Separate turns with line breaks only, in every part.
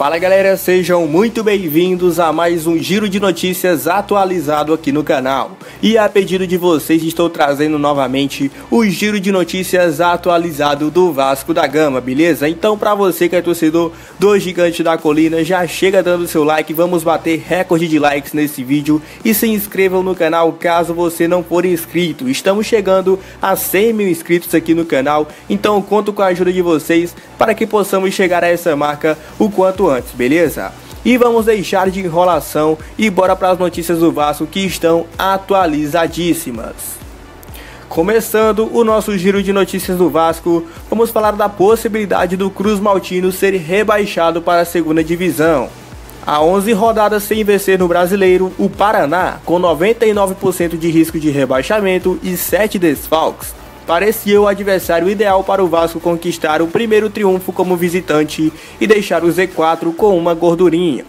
Fala galera, sejam muito bem-vindos a mais um giro de notícias atualizado aqui no canal. E a pedido de vocês, estou trazendo novamente o giro de notícias atualizado do Vasco da Gama, beleza? Então, para você que é torcedor do Gigante da Colina, já chega dando seu like, vamos bater recorde de likes nesse vídeo e se inscrevam no canal caso você não for inscrito. Estamos chegando a 100 mil inscritos aqui no canal, então conto com a ajuda de vocês para que possamos chegar a essa marca o quanto antes, beleza? E vamos deixar de enrolação e bora para as notícias do Vasco que estão atualizadíssimas. Começando o nosso giro de notícias do Vasco, vamos falar da possibilidade do Cruz Maltino ser rebaixado para a segunda divisão. Há 11 rodadas sem vencer no Brasileiro, o Paraná, com 99% de risco de rebaixamento e 7 desfalques, parecia o adversário ideal para o Vasco conquistar o primeiro triunfo como visitante e deixar o Z4 com uma gordurinha.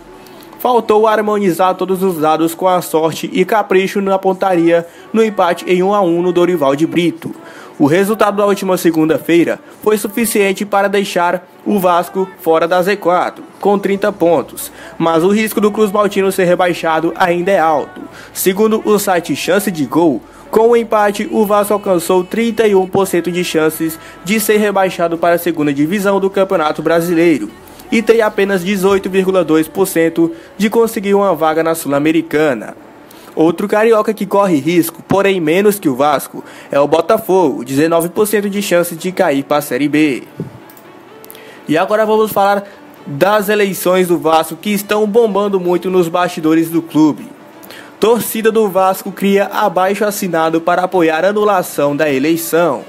Faltou harmonizar todos os dados com a sorte e capricho na pontaria no empate em 1 a 1 no Dorival de Brito. O resultado da última segunda-feira foi suficiente para deixar o Vasco fora da Z4, com 30 pontos, mas o risco do Cruz Maltino ser rebaixado ainda é alto. Segundo o site Chance de Gol, com o empate, o Vasco alcançou 31% de chances de ser rebaixado para a segunda divisão do Campeonato Brasileiro e tem apenas 18,2% de conseguir uma vaga na Sul-Americana. Outro carioca que corre risco, porém menos que o Vasco, é o Botafogo, 19% de chances de cair para a Série B. E agora vamos falar das eleições do Vasco que estão bombando muito nos bastidores do clube. Torcida do Vasco cria abaixo assinado para apoiar a anulação da eleição.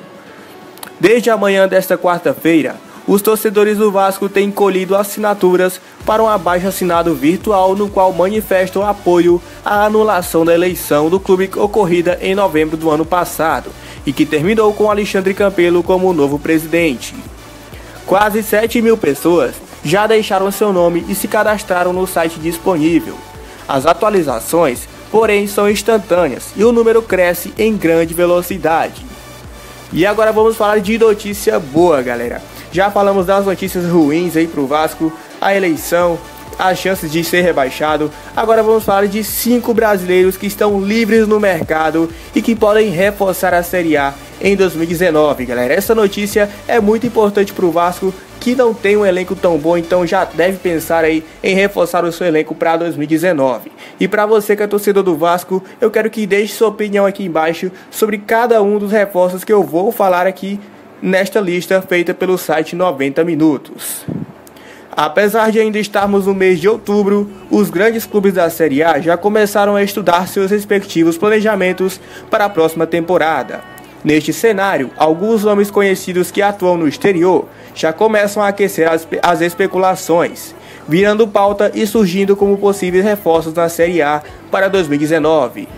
Desde a manhã desta quarta-feira, os torcedores do Vasco têm colhido assinaturas para um abaixo assinado virtual no qual manifestam apoio à anulação da eleição do clube ocorrida em novembro do ano passado e que terminou com Alexandre Campelo como novo presidente. Quase 7 mil pessoas já deixaram seu nome e se cadastraram no site disponível. As atualizações porém são instantâneas e o número cresce em grande velocidade. E agora vamos falar de notícia boa, galera. Já falamos das notícias ruins aí pro Vasco, a eleição, as chances de ser rebaixado. Agora vamos falar de cinco brasileiros que estão livres no mercado e que podem reforçar a Série A em 2019, galera. Essa notícia é muito importante pro Vasco que não tem um elenco tão bom, então já deve pensar aí em reforçar o seu elenco para 2019. E para você que é torcedor do Vasco, eu quero que deixe sua opinião aqui embaixo sobre cada um dos reforços que eu vou falar aqui nesta lista feita pelo site 90 Minutos. Apesar de ainda estarmos no mês de outubro, os grandes clubes da Série A já começaram a estudar seus respectivos planejamentos para a próxima temporada. Neste cenário, alguns nomes conhecidos que atuam no exterior já começam a aquecer as, as especulações, virando pauta e surgindo como possíveis reforços na Série A para 2019.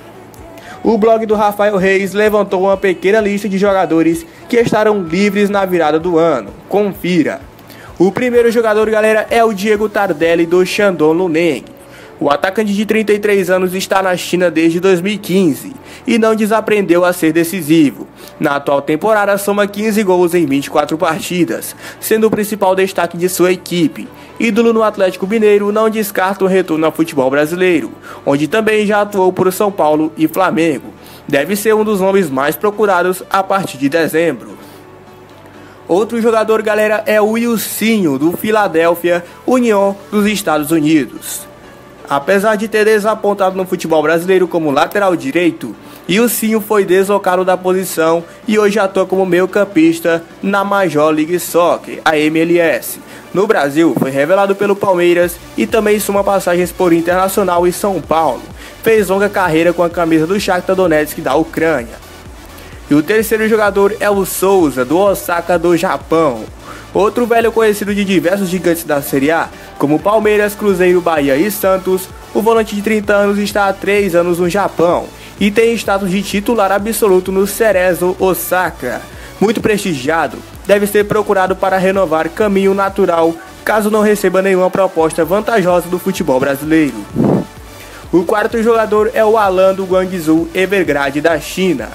O blog do Rafael Reis levantou uma pequena lista de jogadores que estarão livres na virada do ano. Confira. O primeiro jogador, galera, é o Diego Tardelli do Shandong Luneng. O atacante de 33 anos está na China desde 2015 e não desaprendeu a ser decisivo. Na atual temporada, soma 15 gols em 24 partidas, sendo o principal destaque de sua equipe. Ídolo no Atlético Mineiro, não descarta o retorno ao futebol brasileiro, onde também já atuou por São Paulo e Flamengo. Deve ser um dos nomes mais procurados a partir de dezembro. Outro jogador, galera, é o Wilsinho, do Philadelphia Union dos Estados Unidos. Apesar de ter desapontado no futebol brasileiro como lateral direito, Ilcinho foi deslocado da posição e hoje atua como meio campista na Major League Soccer, a MLS. No Brasil, foi revelado pelo Palmeiras e também suma passagens por Internacional e São Paulo. Fez longa carreira com a camisa do Shakhtar Donetsk da Ucrânia. E o terceiro jogador é o Souza, do Osaka do Japão. Outro velho conhecido de diversos gigantes da Série A, como Palmeiras, Cruzeiro, Bahia e Santos, o volante de 30 anos está há 3 anos no Japão e tem status de titular absoluto no Cerezo Osaka. Muito prestigiado, deve ser procurado para renovar caminho natural caso não receba nenhuma proposta vantajosa do futebol brasileiro. O quarto jogador é o Alan do Guangzhou Evergrande da China.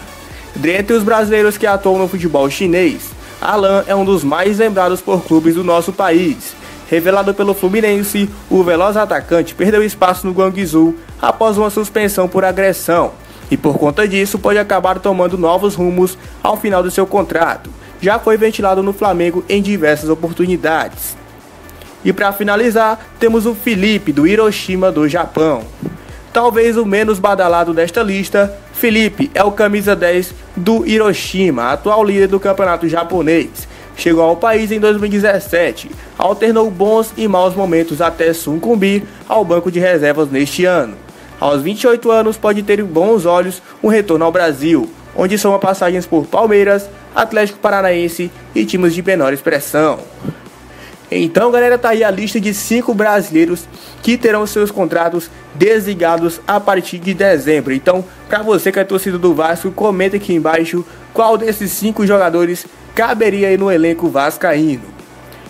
Dentre os brasileiros que atuam no futebol chinês, Alan é um dos mais lembrados por clubes do nosso país. Revelado pelo Fluminense, o veloz atacante perdeu espaço no Guangzhou após uma suspensão por agressão e por conta disso pode acabar tomando novos rumos ao final do seu contrato. Já foi ventilado no Flamengo em diversas oportunidades. E para finalizar, temos o Felipe do Hiroshima do Japão. Talvez o menos badalado desta lista, Felipe é o camisa 10 do Hiroshima, atual líder do campeonato japonês. Chegou ao país em 2017, alternou bons e maus momentos até sucumbir ao banco de reservas neste ano. Aos 28 anos, pode ter bons olhos um retorno ao Brasil, onde soma passagens por Palmeiras, Atlético Paranaense e times de menor expressão. Então, galera, tá aí a lista de cinco brasileiros que terão seus contratos desligados a partir de dezembro. Então, para você que é torcida do Vasco, comenta aqui embaixo qual desses cinco jogadores caberia aí no elenco vascaíno.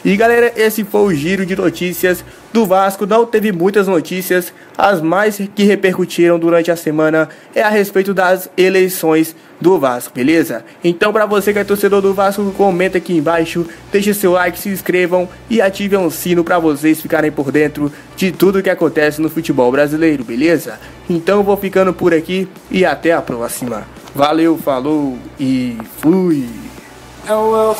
E galera, esse foi o giro de notícias do Vasco. Não teve muitas notícias, as mais que repercutiram durante a semana é a respeito das eleições do Vasco, beleza? Então, para você que é torcedor do Vasco, comenta aqui embaixo, deixe seu like, se inscrevam e ativem o sino para vocês ficarem por dentro de tudo que acontece no futebol brasileiro, beleza? Então, vou ficando por aqui e até a próxima. Valeu, falou e fui! Oh,